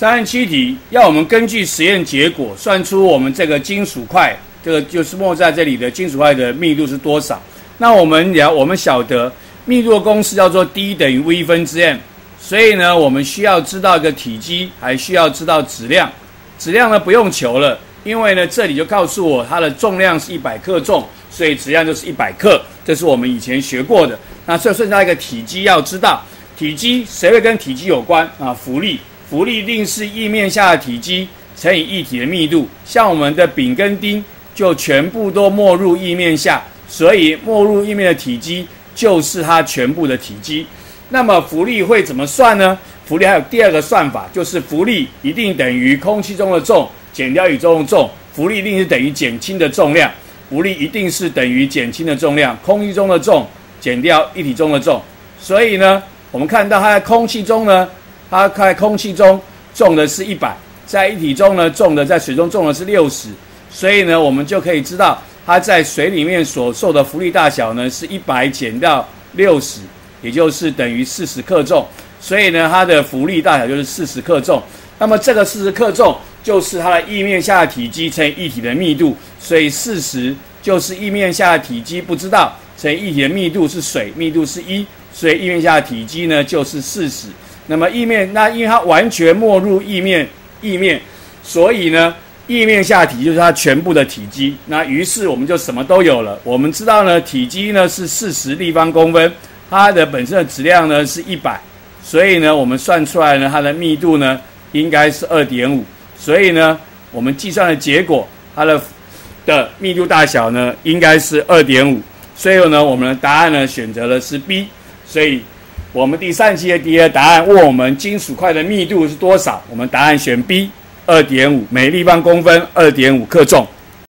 三十七题要我们根据实验结果算出我们这个金属块，这个就是墨在这里的金属块的密度是多少。那我们了，我们晓得密度的公式叫做 D 等于 V 分之 m，所以呢，我们需要知道一个体积，还需要知道质量。质量呢不用求了，因为呢这里就告诉我它的重量是一百克重，所以质量就是一百克，这是我们以前学过的。那这剩下一个体积要知道，体积谁会跟体积有关啊？浮力，浮力一定是液面下的体积乘以液体的密度。像我们的丙跟丁就全部都没入液面下。所以没入液面的体积就是它全部的体积。那么浮力会怎么算呢？浮力还有第二个算法，就是浮力一定等于空气中的重减掉宇宙的重，浮力一定是等于减轻的重量。浮力一定是等于减轻的重量，空气中的重减掉一体中的重。所以呢，我们看到它在空气中呢，它在空气中重的是一百，在一体中呢重的在水中重的是六十。所以呢，我们就可以知道。它在水里面所受的浮力大小呢，是一百减掉六十，也就是等于四十克重。所以呢，它的浮力大小就是四十克重。那么这个四十克重就是它的液面下的体积乘以液体的密度。所以四十就是液面下的体积不知道乘以液体的密度是水，密度是一，所以液面下的体积呢就是四十。那么液面那因为它完全没入液面，液面，所以呢。液面下体就是它全部的体积，那于是我们就什么都有了。我们知道呢，体积呢是四十立方公分，它的本身的质量呢是一百，所以呢，我们算出来呢，它的密度呢应该是二点五，所以呢，我们计算的结果，它的的密度大小呢应该是二点五，所以呢，我们的答案呢选择的是 B，所以我们第三题的第二答案问我们金属块的密度是多少，我们答案选 B。二点五每立方公分，二点五克重。